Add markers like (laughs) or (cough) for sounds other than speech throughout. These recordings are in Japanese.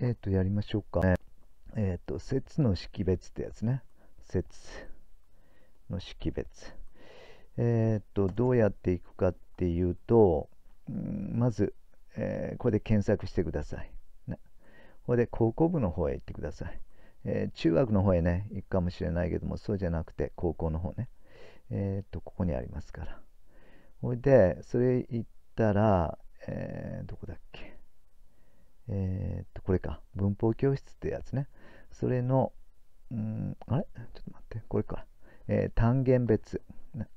えっ、と、やりましょうか。えっ、と、説の識別ってやつね。説の識別。えっ、と、どうやっていくかっていうと、うんまず、えーこれで検索してください。ね、これで高校部の方へ行ってください。え中学の方へね、行くかもしれないけども、そうじゃなくて、高校の方ね。えっ、と、ここにありますから。ほいで、それ行ったら、えどこだっけ？えっ、と、これか。文法教室ってやつね。それの、うん、あれ？ちょっと待って、これか。えー単元別。ね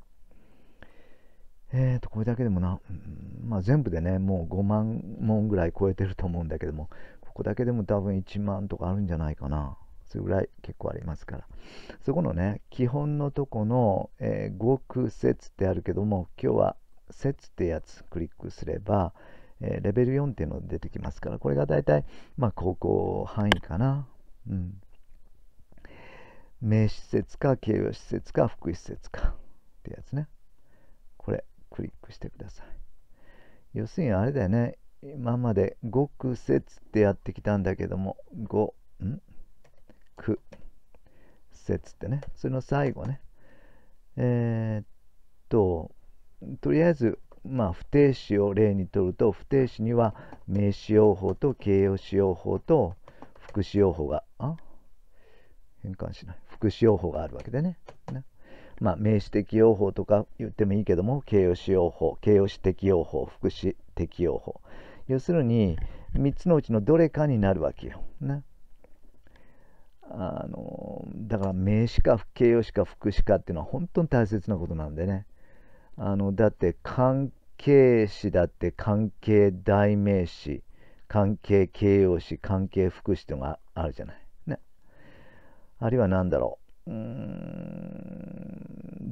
えーと、これだけでもな、うんまあ全部でね、もう5万問ぐらい超えてると思うんだけども、ここだけでも多分1万とかあるんじゃないかな。それぐらい結構ありますから。そこのね、基本のとこの、えー、極説ってあるけども、今日は説ってやつクリックすれば、えーレベル4っていうのが出てきますから、これが大体、まあ高校範囲かな。うん。名詞説か形容詞説か副詞説かってやつね。これ、クリックしてください。要するにあれだよね。今まで極説ってやってきたんだけども、五ん？く説ってね。それの最後ね。えーっと、とりあえず、まあ、不定詞を例にとると、不定詞には名詞用法と形容詞用法と副詞用法が、あ？変換しない。副詞用法があるわけでね。ねまあ、名詞適用法とか言ってもいいけども、形容詞用法、形容詞適用法、副詞適用法。要するに、3つのうちのどれかになるわけよ。ね。あのだから名詞か形容詞か副詞かっていうのは本当に大切なことなんでね。あのだって関係詞だって関係代名詞、関係形容詞、関係副詞っていうのがあるじゃない？ね。あるいは何だろう？うん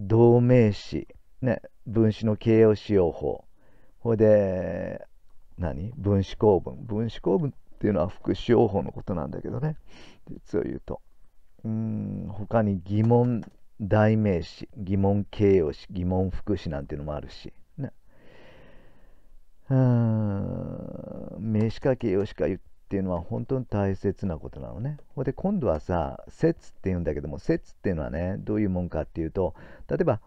同名詞、ね、分詞の形容詞用法。ほいで、何？分子構文。分子構文っていうのは副詞用法のことなんだけどね。実を言うと。うん他に疑問代名詞、疑問形容詞、疑問副詞なんていうのもあるし。ね。うん名詞か形容詞か言っていうのは本当に大切なことなのね。ほいで今度はさ、説っていうんだけども、説っていうのはね、どういうもんかっていうと、例えば、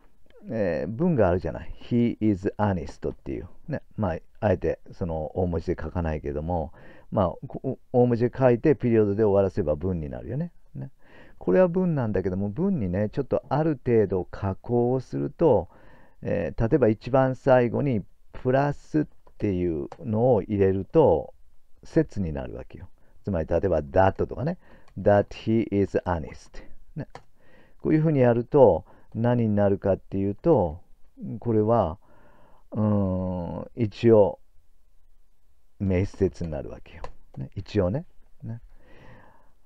えー文があるじゃない。He is honest っていう。ね。まあ、あえてその大文字で書かないけども、まあ、大文字で書いてピリオドで終わらせば文になるよね。これは文なんだけども、文にね、ちょっとある程度加工をすると、えー例えば一番最後にプラスっていうのを入れると、説になるわけよ。つまり、例えば that とかね、that he is honest、ね。こういうふうにやると、何になるかっていうと、これは、うん、一応、名説になるわけよ。ね、一応ねね。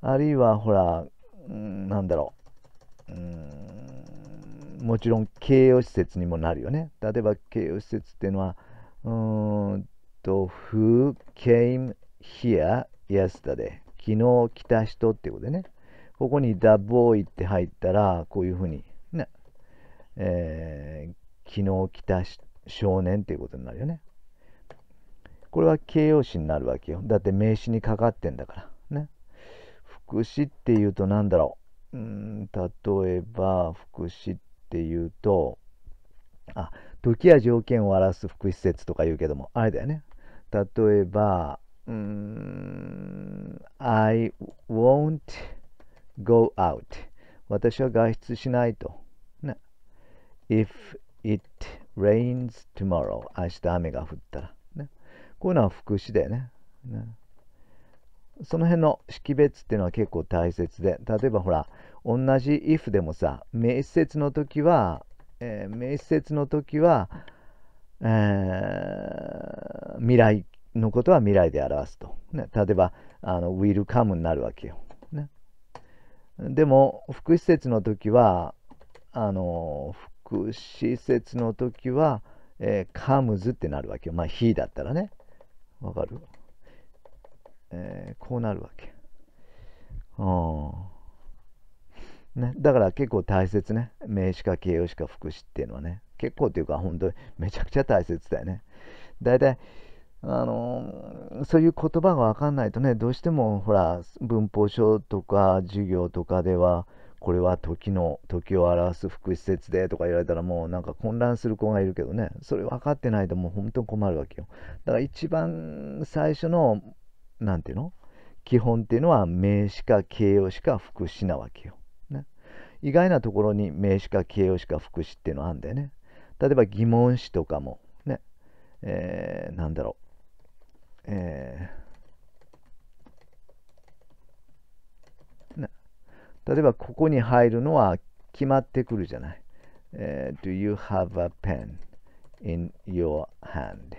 あるいは、ほら、うんなんだろう。うんもちろん形容詞説にもなるよね。例えば形容詞説っていうのは、うんと、Who came here yesterday? 昨日来た人っていうことでね。ここに The boy って入ったら、こういうふうにね、えー昨日来た少年っていうことになるよね。これは形容詞になるわけよ。だって名詞にかかってんだから。ね。副詞っていうと何だろう？うん、例えば、副詞っていうと、あ、時や条件を表す副詞説とか言うけども、あれだよね。例えば、うん、I won't go out. 私は外出しないと。ね。If it rains tomorrow. 明日雨が降ったら。ね。こういうのは副詞だよね。ねその辺の識別っていうのは結構大切で、例えばほら、同じ if でもさ、名詞説の時は、えー名詞説の時は、えー未来のことは未来で表すと。ね、例えば、あの will come になるわけよ。ね、でも、副詞説の時は、あの副詞説の時は、えー、comes ってなるわけよ。まあ、he だったらね。わかる？えーこうなるわけ。うんね、だから結構大切ね。名詞か形容詞か副詞っていうのはね。結構っていうか本当にめちゃくちゃ大切だよね。大体、あのそういう言葉が分かんないとねどうしてもほら文法書とか授業とかではこれは時の時を表す副施設でとか言われたらもうなんか混乱する子がいるけどねそれ分かってないともう本当に困るわけよだから一番最初の何ていうの？基本っていうのは名詞か形容詞か副詞なわけよ、ね、意外なところに名詞か形容詞か副詞っていうのはあるんだよね。例えば疑問詞とかもね、えー、なんだろう、えー、ね、例えばここに入るのは決まってくるじゃない。えー、Do you have a pen in your hand?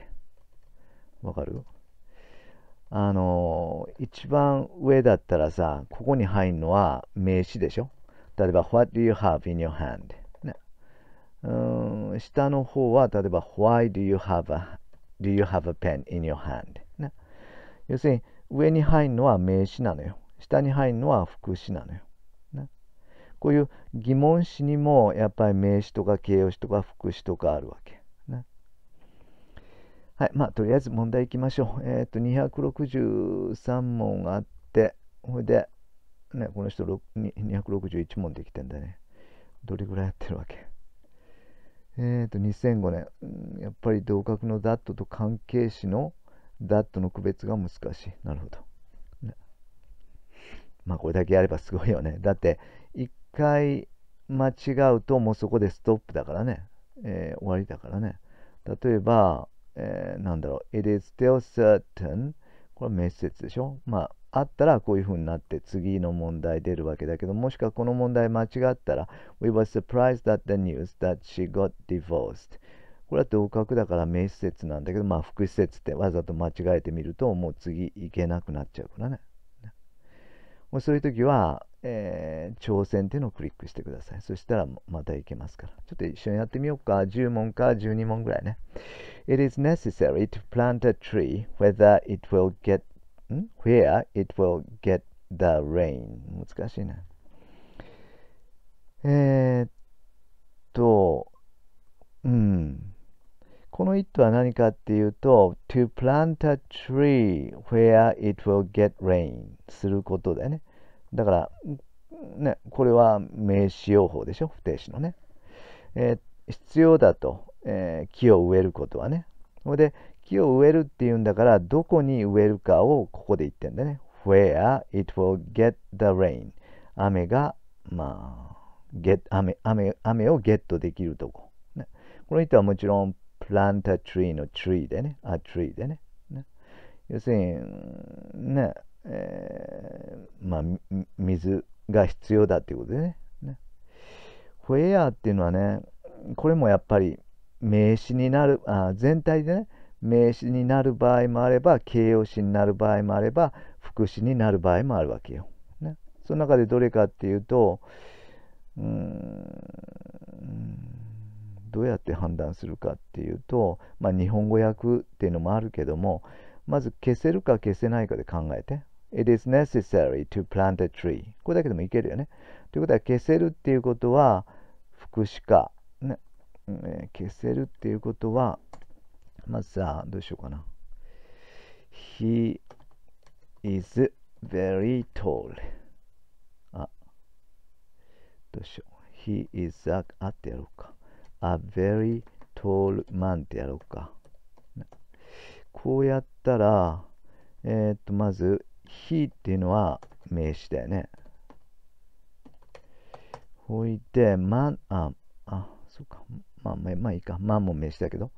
わかる？あの、一番上だったらさ、ここに入るのは名詞でしょ？例えば、What do you have in your hand? ね、うん下の方は、例えば、Why do you have a, do you have a pen in your hand? ね、要するに、上に入るのは名詞なのよ。下に入るのは副詞なのよ。ね、こういう疑問詞にも、やっぱり名詞とか形容詞とか副詞とかあるわけ。はい、まあ、とりあえず問題いきましょう。(laughs) えっ、ー、と、263問あって、ほいで、ね、この人261問できてんだね。どれぐらいやってるわけ？えっ、ー、と、2005年、やっぱり同格のダットと関係詞のダットの区別が難しい。なるほど。ね、まあ、これだけやればすごいよね。だって、一回間違うともうそこでストップだからね。えー、終わりだからね。例えば、えー、なんだろう、it is still certain これは滅節でしょ？まあ、あったらこういうふうになって次の問題出るわけだけど、もしくはこの問題間違ったら、We were surprised at the news that she got divorced. これは同格だから名施設なんだけど、まあ、副施設ってわざと間違えてみると、もう次行けなくなっちゃうからね。もうそういう時は、えー、挑戦っていうのをクリックしてください。そしたらまた行けますから。ちょっと一緒にやってみようか。10問か12問ぐらいね。It is necessary to plant a tree whether it will get, where it will get the rain. 難しいね。えー、っと、うん。この it は何かっていうと、to plant a tree where it will get rain することだよね。だから、ね、これは名詞用法でしょ、不定詞のね。えー、必要だと、えー、木を植えることはね。それで、木を植えるっていうんだから、どこに植えるかをここで言ってんだね。where it will get the rain 雨が、まあ、雨雨雨をゲットできるとこ。ね、この人はもちろん plant a tree の tree でね、a tree でね。ね要するに、ね、えー、まあ、水が必要だっていうことでね。ね where っていうのはね、これもやっぱり名詞になるあ全体でね名詞になる場合もあれば形容詞になる場合もあれば副詞になる場合もあるわけよ。ね、その中でどれかっていうとうんどうやって判断するかっていうと、まあ、日本語訳っていうのもあるけどもまず消せるか消せないかで考えて。It is necessary to plant a tree. これだけでもいけるよね。ということは消せるっていうことは副詞か、ね、消せるっていうことは、まずさ、どうしようかな。He is very tall. あ、どうしよう。He is a, あってやろうか。A very tall man ってやろうか。こうやったら、えー、っと、まず、he っていうのは名詞だよね。ほいで、man、あ、あ、そうか。まあ、まあ、まあいいか。まあも名詞だけど。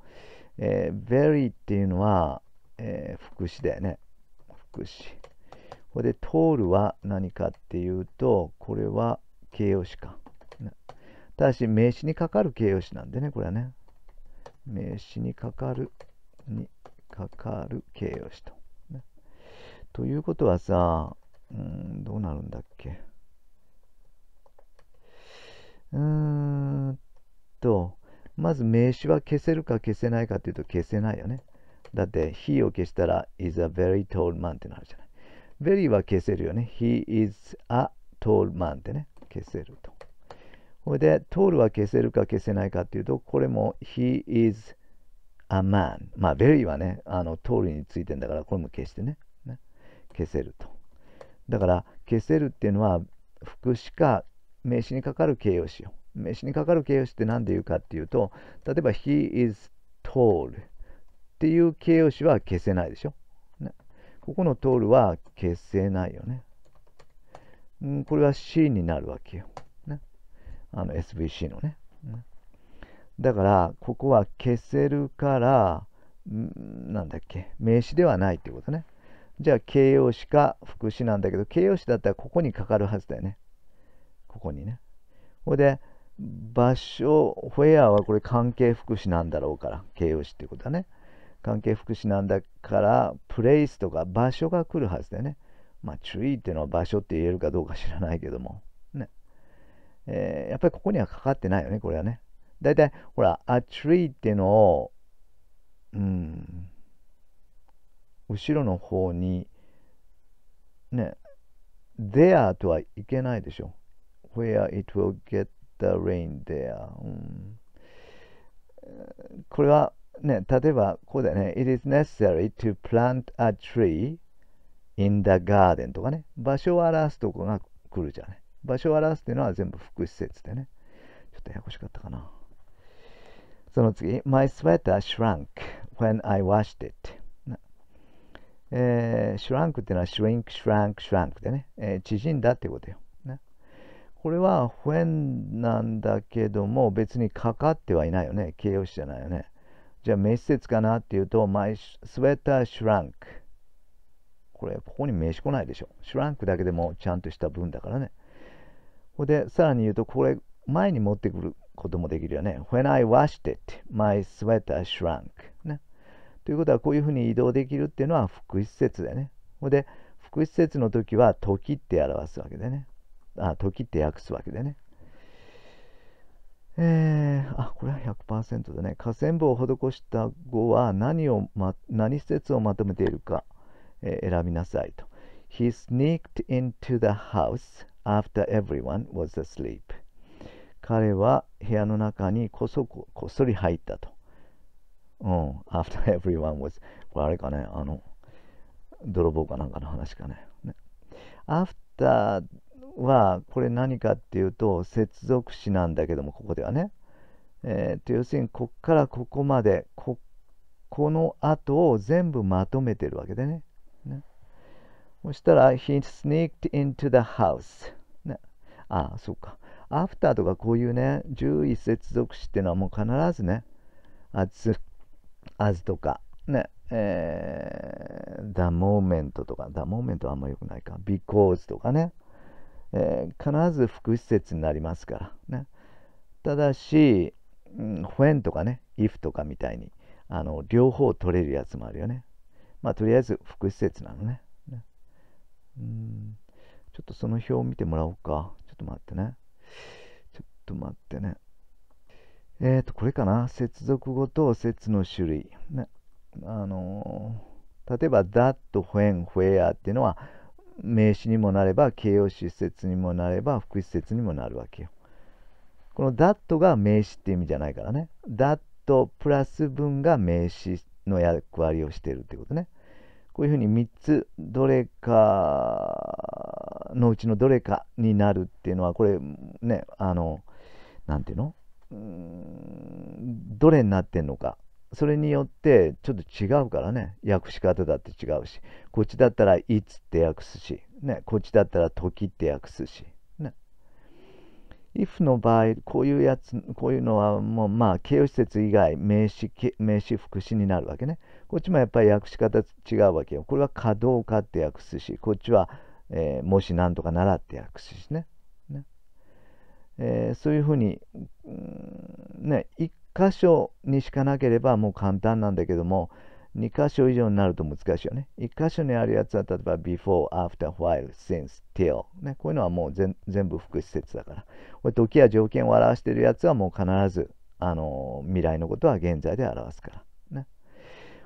えー、very っていうのは、えー、副詞だよね。副詞。これで、通るは何かっていうと、これは形容詞か。ただし、名詞にかかる形容詞なんでね、これはね。名詞にかかる、にかかる形容詞と。ね、ということはさ、うん、どうなるんだっけ？うーんと、まず名詞は消せるか消せないかっていうと消せないよね。だって、he を消したら is a very tall man ってなるじゃない。very は消せるよね。he is a tall man ってね、消せると。これで、tall は消せるか消せないかっていうと、これも he is a man まあ very はねあの通りについてんだからこれも消してね。ね。消せると。だから消せるっていうのは副詞か名詞にかかる形容詞よ。名詞にかかる形容詞って何で言うかっていうと例えば he is tall っていう形容詞は消せないでしょ、ね、ここの tall は消せないよね、ん、これは C になるわけよ、あの SVC のね、だから、ここは消せるから、なんだっけ、名詞ではないっていうことね。じゃあ、形容詞か副詞なんだけど、形容詞だったらここにかかるはずだよね。ここにね。ほいで、場所、where はこれ関係副詞なんだろうから、形容詞っていうことだね。関係副詞なんだから、place とか場所が来るはずだよね。まあ、tree っていうのは場所って言えるかどうか知らないけども。えー、やっぱりここにはかかってないよね、これはね。だいたい、ほら、a tree っていうのを、うん、後ろの方に、ね、there とはいけないでしょ。where it will get the rain there、うん。これは、ね、例えばこうだよね。It is necessary to plant a tree in the garden とかね。場所を表すとこが来るじゃない。場所を表すっていうのは全部副施設でね。ちょっとややこしかったかな。その次、My sweater shrunk when I washed it. えー、shrunk っていうのは shrink, shrunk, shrunk でね、えー、縮んだってことよ。ね、これは when なんだけども別にかかってはいないよね。形容詞じゃないよね。じゃあ、名詞説かなっていうと、My sweater shrunk。これ、ここに名詞来ないでしょ。shrunk だけでもちゃんとした文だからね。ほで、さらに言うと、これ、前に持ってくることもできるよね。When I washed it, my sweater shrunk. ね。ということは、こういうふうに移動できるっていうのは副施設でね。ほで、副施設の時は時って表すわけでね。あ、時って訳すわけでね。えー、あ、これは100%だね。河川部を施した語は何を、ま、何施設をまとめているか、えー、選びなさいと。He sneaked into the house after everyone was asleep. 彼は部屋の中にこそここっそり入ったと。うん。after everyone was (laughs) これあれかね、あの、泥棒かなんかの話かね。ね after はこれ何かっていうと接続詞なんだけどもここではね。えー、と要するにこっからここまでここの後を全部まとめてるわけでね。ねそしたら he sneaked into the house、ああそうかアフターとかこういうね、獣医接続詞っていうのはもう必ずね、as, as とか、ね、えー、the moment とか、the moment はあんま良くないか、because とかね、えー、必ず副施設になりますから、ね。ただし、うん、when とかね、if とかみたいに、あの、両方取れるやつもあるよね。まあ、とりあえず副施設なのね。ねうんちょっとその表を見てもらおうか。ちょっと待ってね。ちょっと待ってね。えっ、ー、と、これかな。接続語と接の種類。ね。あのー、例えば、that, when, where っていうのは、名詞にもなれば、形容詞説にもなれば、副詞説にもなるわけよ。この that が名詞って意味じゃないからね。that プラス文が名詞の役割をしているってことね。こういうふうに3つどれかのうちのどれかになるっていうのはこれねあの何ていうの？うんどれになってんのか。それによってちょっと違うからね。訳し方だって違うし。こっちだったら「いつ」って訳すし、ね、こっちだったら「時」って訳すし、if の場合こういうやつこういうのはもうまあ形容施設以外名詞名詞副詞になるわけね。こっちもやっぱり訳し方違うわけよ。これは「かどうか」って訳すしこっちは、えー、もし何とかならって訳すしね。えー、そういうふうに、うん、ね、1箇所にしかなければもう簡単なんだけども、2箇所以上になると難しいよね。1箇所にあるやつは、例えば before, after, while, since, till、ね。こういうのはもう全部副施設だから。これ時や条件を表しているやつはもう必ず、あの未来のことは現在で表すから。ね、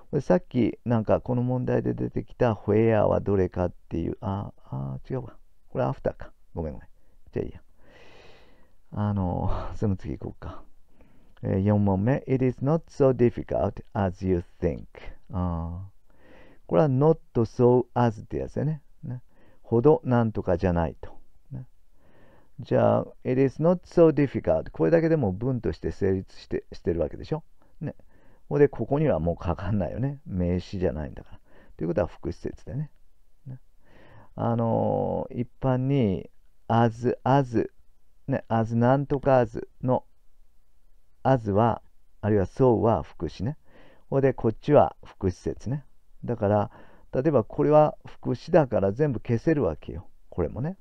これさっきなんかこの問題で出てきた where はどれかっていう、ああ、違うわ。これ after か。ごめんごめん。じゃあいいや。あの、その次行こうか。4問目 It is not so difficult as you think. これは not so as ってやつだよね。ね。ほどなんとかじゃないと、じゃあ It is not so difficult これだけでも文として成立してしてるわけでしょ？ね。これでここにはもうかかんないよね。名詞じゃないんだから。ということは副詞説でね。ね。あのー一般に as as ね。as なんとか as の as はあるいは so は副詞ね。ほでこっちは副詞説ね。だから例えばこれは副詞だから全部消せるわけよ。これもね。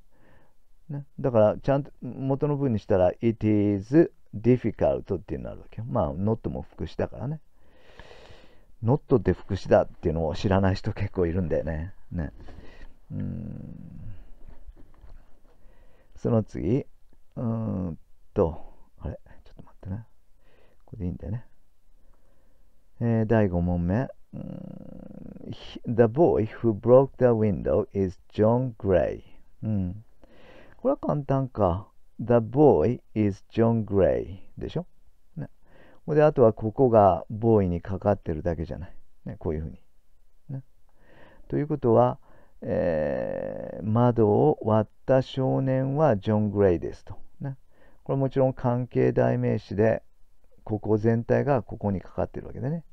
ね。だからちゃんと元の文にしたら it is difficult ってなるわけよ。まあ not も副詞だからね not って副詞だっていうのを知らない人結構いるんだよね。ね。うん。その次。うんとあれちょっと待ってねこれでいいんだよねえー第5問目。The boy who broke the window is John Gray うん。これは簡単か。The boy is John Gray でしょ？ね。これであとはここがボーイにかかってるだけじゃない。ねこういうふうに。ね。ということはえー窓を割った少年はジョン・グレイですと。ね、これもちろん関係代名詞で、ここ全体がここにかかってるわけでね。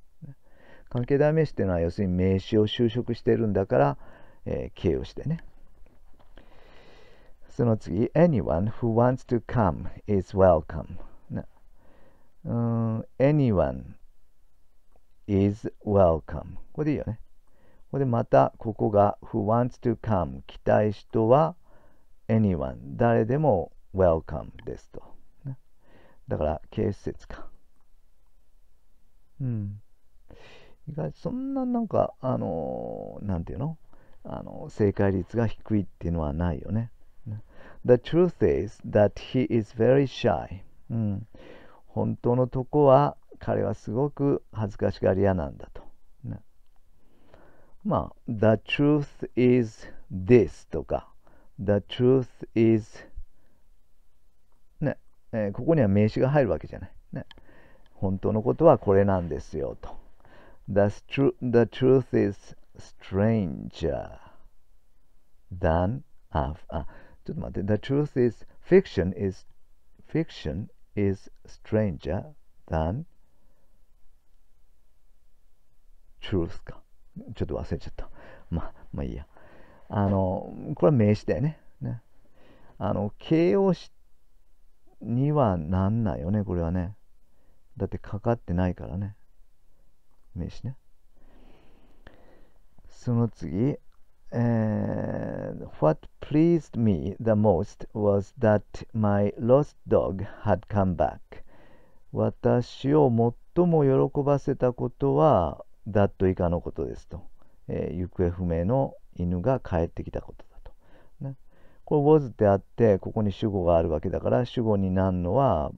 関係代名詞っていうのは要するに名詞を修飾してるんだから、えー形容詞でね。その次、anyone who wants to come is welcome、ね。うん anyone is welcome。これでいいよね。これでまたここが who wants to come 来たい人は anyone 誰でも welcome ですと、ね、だから形説かうん意外そんななんかあのーなんていうの？あの正解率が低いっていうのはないよね。The truth is that he is very shy、うん、本当のとこは彼はすごく恥ずかしがり屋なんだと。まあ、The truth is this とか、The truth is ね、えーここには名詞が入るわけじゃない。ね、本当のことはこれなんですよと。The, tru the truth is stranger than ああ、ちょっと待って。The truth is fiction is fiction is stranger than truth か。ちょっと忘れちゃった。まあ、まあいいや。あの、これは名詞だよね。ねあの、形容詞にはなんないよね、これはね。だってかかってないからね。名詞ね。その次。えー What pleased me the most was that my lost dog had come back. 私を最も喜ばせたことは、だと以下のことですと、えー行方不明の犬が帰ってきたことだと。ね、これ was ってあって、ここに主語があるわけだから、主語になるのは、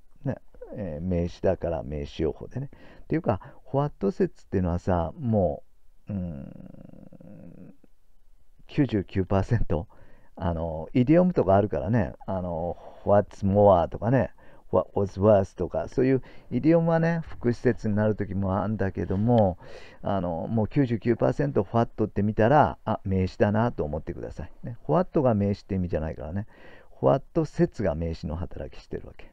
えー名詞だから名詞用法でね。っていうか、what 説っていうのはさ、もう、うん、99%あの、イディオムとかあるからね、あの、what's more とかね、what was worse とか、そういうイディオムはね、副詞説になるときもあるんだけども、あの、もう99% what って見たら、あ、名詞だなと思ってください。ね、what が名詞って意味じゃないからね、what 説が名詞の働きしてるわけ。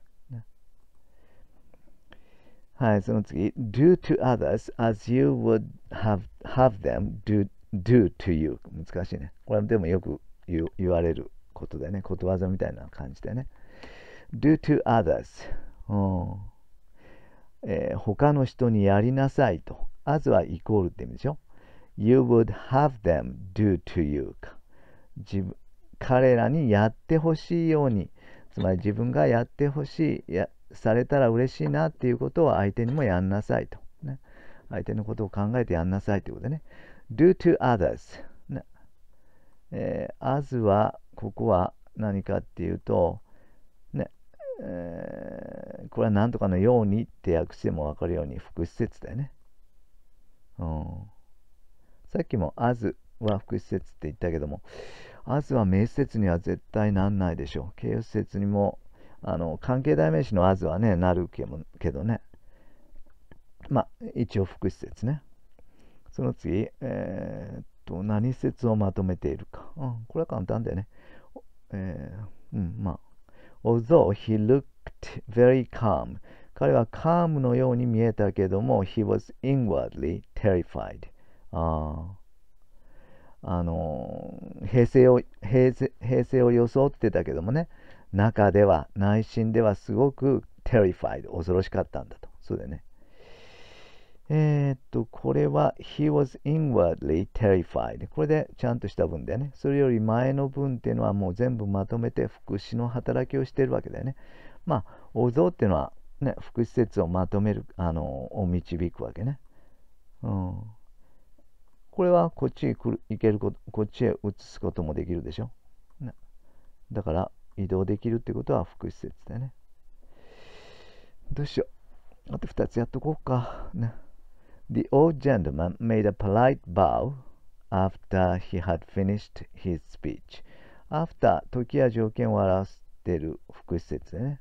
はい、その次、do to others as you would have, have them do, do to you。難しいね。これでもよく言言われることでね、ことわざみたいな感じでね。do to others、うんえー他の人にやりなさいと。as はイコールって意味でしょ？you would have them do to you か。自分彼らにやってほしいように、つまり自分がやってほしい、やされたら嬉しいなっていうことを相手にもやんなさいと。ね、相手のことを考えてやんなさいということでね。do to others、ねえー as は、ここは何かっていうと、ね、えーこれは何とかのようにって訳しても分かるように副詞説だよね。うん、さっきも as は副詞説って言ったけども、as は名詞説には絶対なんないでしょう。形容詞説にも、あの関係代名詞の as はね、なるけもけどね。まあ、一応副詞説ね。その次、えー、っと、何説をまとめているか。うん、これは簡単だよね。えー、うん、まあ。Although he looked very calm, 彼はカームのように見えたけども、he was inwardly terrified. ああの平成を平成平成を装ってたけどもね、中では、内心ではすごく terrified、恐ろしかったんだと。そうだよね。えー、っと、これは he was inwardly terrified。これでちゃんとした文だよね。それより前の文っていうのはもう全部まとめて副詞の働きをしているわけだよね。まあ、お像っていうのは、ね、副施設をまとめる、あの、を導くわけね。うん。これはこっちに来る行けること、こっちへ移すこともできるでしょ。ね、だから、移動できるってことは副施設だね。どうしよう。あと2つやっとこうか。ね。The old gentleman made a polite bow after he had finished his speech. after 時や条件を表している副施設でね。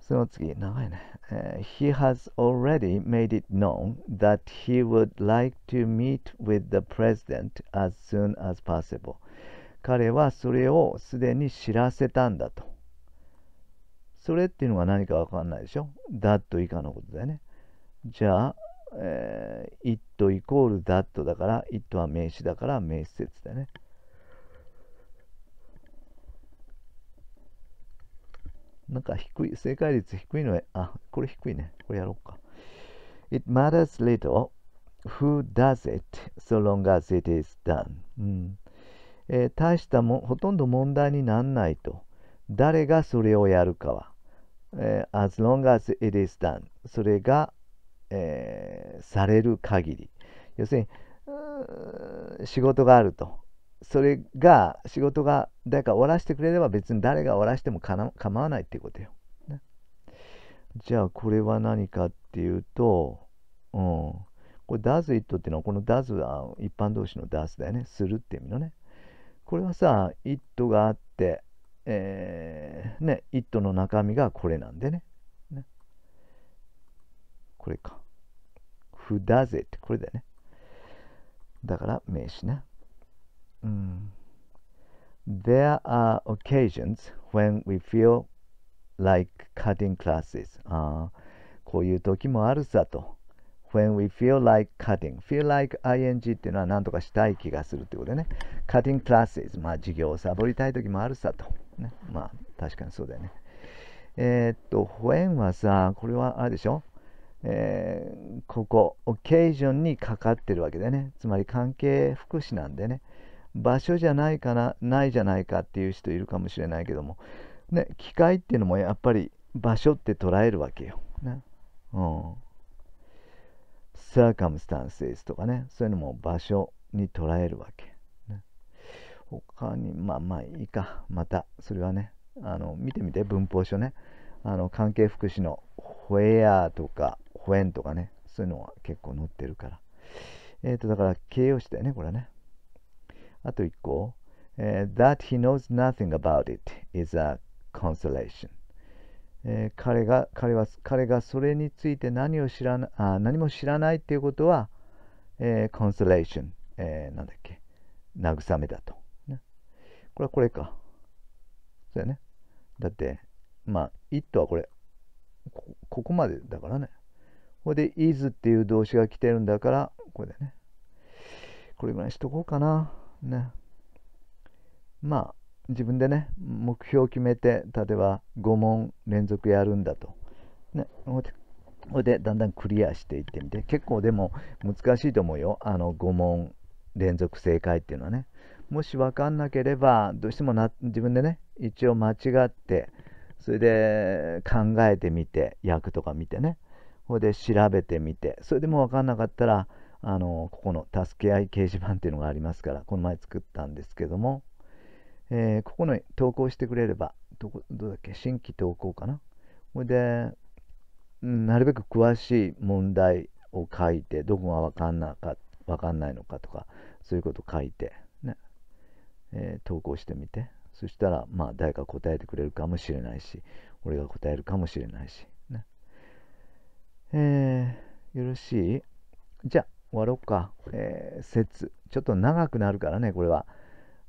その次、長いね。Uh, he has already made it known that he would like to meet with the president as soon as possible. 彼はそれをすでに知らせたんだと。それっていうのが何かわかんないでしょ ?that 以下のことだよね。じゃあ、えー、it イコール that だから、it は名詞だから名詞説だね。なんか低い、正解率低いのは、あ、これ低いね。これやろうか。It matters little who does it so long as it is done、うんえー、大したもほとんど問題にならないと。誰がそれをやるかは。えー、as long as it is done それがえー、される限り。要するに仕事があると。それが仕事が誰か終わらせてくれれば別に誰が終わらせても構わないっていうことよ、ね、じゃあこれは何かっていうと、うん、これ does it っていうのはこの does は一般動詞の does だよね。するって意味のね。これはさ、イットがあって、え、ね、イットの中身がこれなんでね。これか。Who does it? これだよね。だから、名詞ね。うん、There are occasions when we feel like cutting classes. あこういう時もあるさと。When we feel like cutting. feel like ing っていうのは何とかしたい気がするってことでね。cutting classes. まあ授業をサボりたい時もあるさと。ね、まあ確かにそうだよね。えー、っと、when はさ、これはあれでしょ？えー、ここ、オケージョンにかかってるわけでね。つまり関係福祉なんでね。場所じゃないかな、ないじゃないかっていう人いるかもしれないけども、ね、機械っていうのもやっぱり場所って捉えるわけよ。ね。うん。Circumstances とかね、そういうのも場所に捉えるわけ。ね、他に、まあまあいいか。また、それはね、あの見てみて、文法書ね。あの関係福祉の where とかホエンとかね、そういうのは結構載ってるから。えっ、ー、と、だから形容詞だよね、これね。あと一個、えー、that he knows nothing about it is a consolation。えー、彼が彼は彼がそれについて何を知らなあ何も知らないっていうことは、えー、コンソレーション、えー、なんだっけ、慰めだと。ね、これはこれか。そうやね。だって、まあ、it はこれこ、こまでだからね。これで is っていう動詞が来てるんだから、これでね。これぐらいしとこうかな。ね。まあ、自分でね、目標を決めて、例えば5問連続やるんだと。ね。これでだんだんクリアしていってみて。結構でも難しいと思うよ。あの5問連続正解っていうのはね。もし分かんなければ、どうしてもな自分でね、一応間違って、それで考えてみて、役とか見てね。これで調べてみて、それでも分かんなかったら、あのここの助け合い掲示板っていうのがありますから、この前作ったんですけども、えー、ここに投稿してくれれば、どこどうだっけ、新規投稿かな？これで、なるべく詳しい問題を書いて、どこが分かんなか分かんないのかとか、そういうこと書いて、ねえー、投稿してみて、そしたら、まあ、誰か答えてくれるかもしれないし、俺が答えるかもしれないし、ねえー、よろしい？じゃあ終わろうか。えー、説。ちょっと長くなるからね、これは。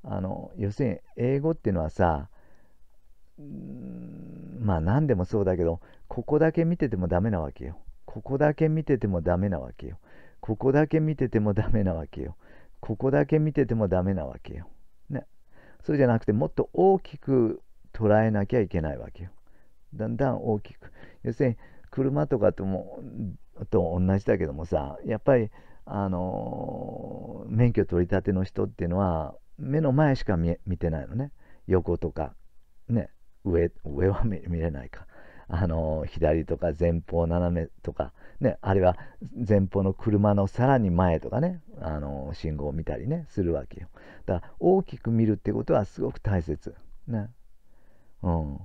あの、要するに英語っていうのはさ、まあ何でもそうだけど、ここだけ見ててもダメなわけよ。ここだけ見ててもダメなわけよ。ここだけ見ててもダメなわけよ。ここだけ見ててもダメなわけよ。ね。そうじゃなくて、もっと大きく捉えなきゃいけないわけよ。だんだん大きく。要するに、車とかともと同じだけどもさ、やっぱり、あの免許取り立ての人っていうのは、目の前しか見てないのね。横とか、ね、上、上は見れないか。あの左とか前方斜めとか、ね、あるいは前方の車のさらに前とかね、あの信号を見たりね、するわけよ。だから大きく見るってことはすごく大切。ね。うん。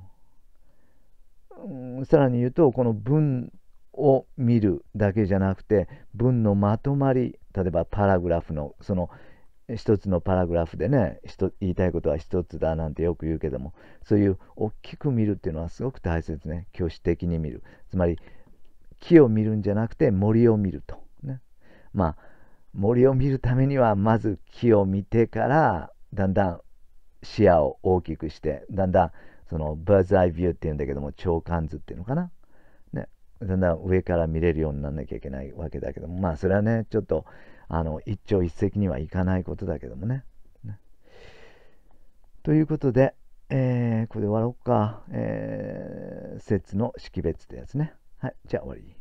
さらに言うと、この文を見るだけじゃなくて、文のまとまり、例えばパラグラフの、その一つのパラグラフでね、言いたいことは一つだなんてよく言うけども、そういう大きく見るっていうのはすごく大切ね。挙手的に見る。つまり、木を見るんじゃなくて森を見ると。ね。まあ、森を見るためには、まず木を見てから、だんだん視野を大きくして、だんだんそのバーズアイビューっていうんだけども、長官図っていうのかな。ね。だんだん上から見れるようにならなきゃいけないわけだけども、まあ、それはね、ちょっと、あの、一朝一夕にはいかないことだけどもね。ねということで、えー、これで終わろうか。えー、説の識別ってやつね。はい、じゃあ終わり。